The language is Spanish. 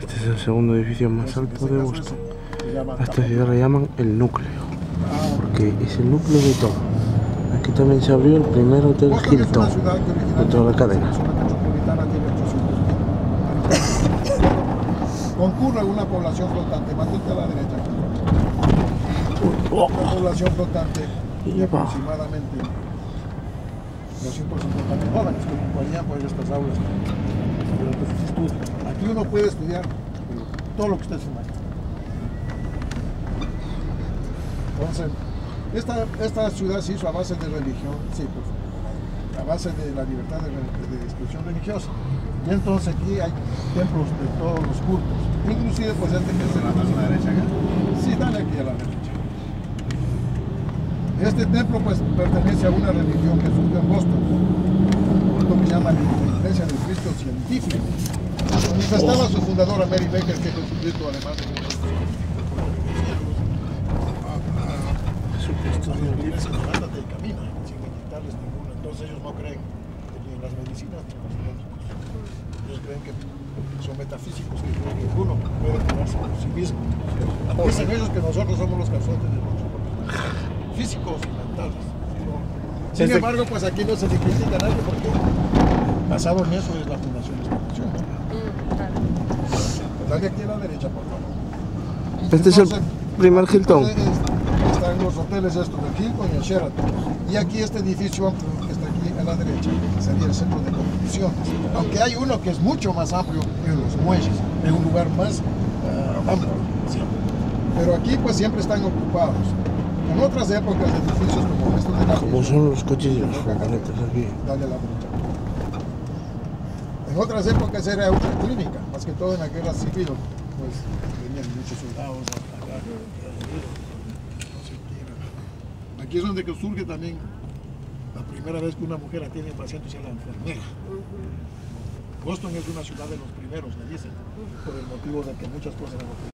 Este es el segundo edificio más alto de Boston. A esta ciudad la llaman el núcleo, Ah, porque es el núcleo de todo. Aquí también se abrió el primer hotel Hilton de toda la cadena. es una metropolitana, tiene 800 mil. Concurre una población flotante, mantente a la derecha. Una población flotante de aproximadamente 250 mil jóvenes que ocuparían pues estas aulas durante sus estudios. Uno puede estudiar todo lo que usted se imagine. Entonces, esta, esta ciudad se hizo a base de religión, sí, pues, a base de la libertad de, de expresión religiosa. Y entonces aquí hay templos de todos los cultos, inclusive pues este que es de la a la derecha. ¿eh? Sí, dale aquí a la derecha. Este templo pues pertenece a una religión que surgió en Boston, un culto que se llama la Iglesia del Cristo Científico. Manifestaba su fundadora Mary Baker, que es un Cristo alemán de y camina sin quitarles ninguno. Entonces ellos no creen ni en las medicinas ni en los médicos. Ellos creen que son metafísicos, que creen que uno puede curarse por sí mismo. Dicen ellos que nosotros somos los causantes de nuestros problemas físicos y mentales. Sin embargo, pues aquí no se le critica a nadie porque basado en eso es la Fundación de Explicación. Dale aquí a la derecha, por favor. Este es el primer Hilton. es- Están los hoteles estos, el Hilton y el Sheraton. Y aquí este edificio que está aquí a la derecha sería el centro de convenciones. Aunque hay uno que es mucho más amplio en los muelles, en un lugar más ah, amplio. sí. Pero aquí pues siempre están ocupados. En otras épocas edificios como estos de la Como son los coches y las furgonetas aquí. Dale a la derecha. En otras épocas era una clínica, más que todo en la guerra civil, pues venían muchos soldados a atacar. no se quiera. Aquí es donde surge también la primera vez que una mujer atiende pacientes es la enfermera. Boston es una ciudad de los primeros, me dicen, por el motivo de que muchas cosas eran